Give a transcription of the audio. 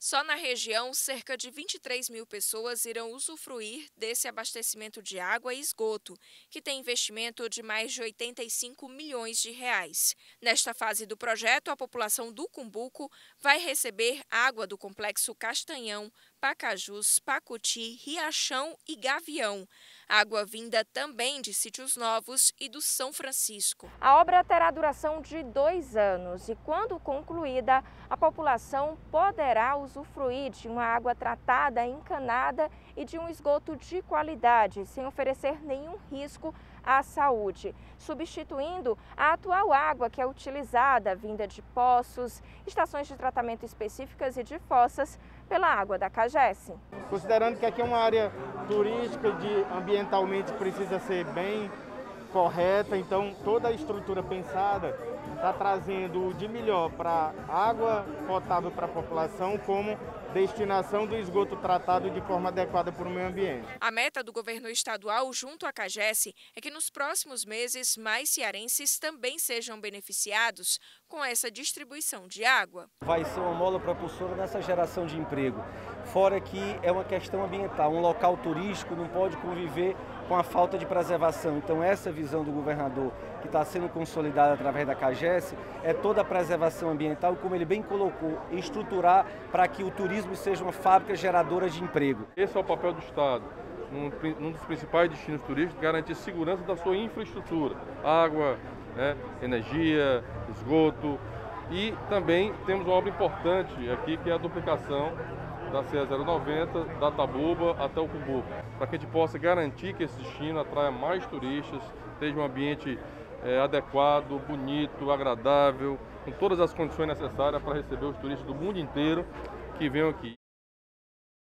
Só na região, cerca de 23 mil pessoas irão usufruir desse abastecimento de água e esgoto, que tem investimento de mais de 85 milhões de reais. Nesta fase do projeto, a população do Cumbuco vai receber água do complexo Castanhão, Pacajus, Pacuti, Riachão e Gavião. Água vinda também de sítios novos e do São Francisco. A obra terá duração de dois anos e, quando concluída, a população poderá usufruir de uma água tratada, encanada e de um esgoto de qualidade, sem oferecer nenhum risco à saúde, substituindo a atual água que é utilizada, vinda de poços, estações de tratamento específicas e de fossas, pela água da Cagesse. Considerando que aqui é uma área turística de ambientalmente precisa ser bem correta, então toda a estrutura pensada está trazendo de melhor para água potável para a população, como destinação do esgoto tratado de forma adequada para o meio ambiente. A meta do governo estadual, junto à CAGES, é que nos próximos meses mais cearenses também sejam beneficiados com essa distribuição de água. Vai ser uma mola propulsora nessa geração de emprego. Fora que é uma questão ambiental, um local turístico não pode conviver com a falta de preservação. Então essa visão do governador, que está sendo consolidada através da CAGES, é toda a preservação ambiental, como ele bem colocou, estruturar para que o turismo seja uma fábrica geradora de emprego. Esse é o papel do Estado. Num, dos principais destinos turísticos, garantir segurança da sua infraestrutura, água, né, energia, esgoto. E também temos uma obra importante aqui, que é a duplicação da CE 090, da Tabuba até o Cumbuco, para que a gente possa garantir que esse destino atraia mais turistas, esteja um ambiente é, adequado, bonito, agradável, com todas as condições necessárias para receber os turistas do mundo inteiro que venham aqui.